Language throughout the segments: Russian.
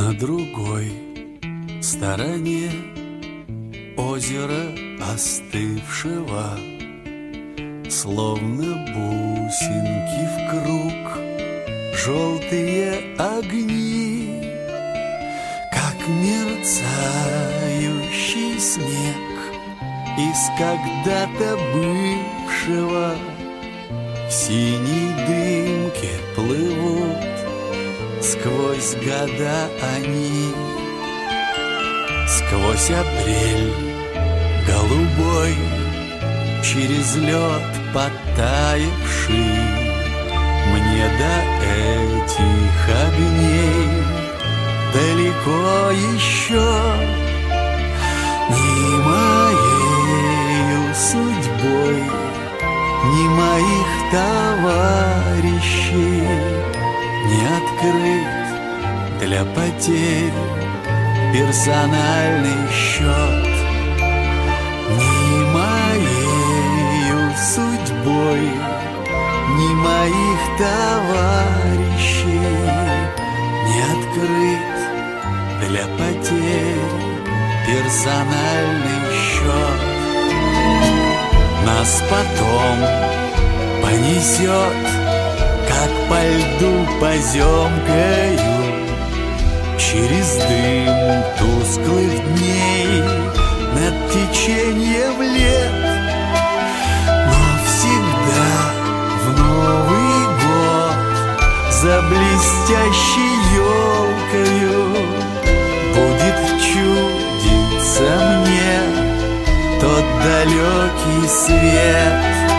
На другой стороне озера остывшего Словно бусинки в круг Желтые огни Как мерцающий снег Из когда-то бывшего. В синей дымке плывут Сквозь года они Сквозь апрель голубой Через лед потаявший Мне до этих огней Далеко еще Ни моею судьбой Ни моих товарищей. Не открыт для потерь Персональный счет. Ни моею судьбой Ни моих товарищей Не открыт для потерь Персональный счет. Нас потом понесет по льду поземкою Через дым тусклых дней Над течением лет. Но всегда в Новый год За блестящей елкою Будет чудиться мне Тот далекий свет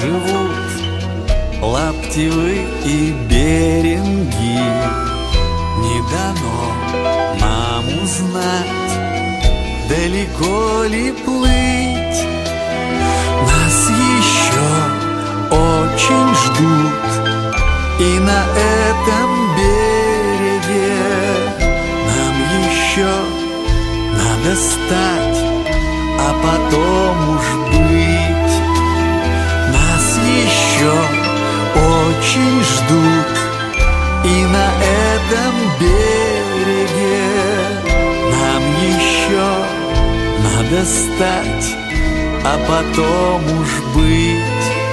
живут Лаптевы и беринги. Не дано нам узнать Далеко ли плыть. Нас еще очень ждут И на этом береге. Нам еще надо стать а потом уж быть надо стать, а потом уж быть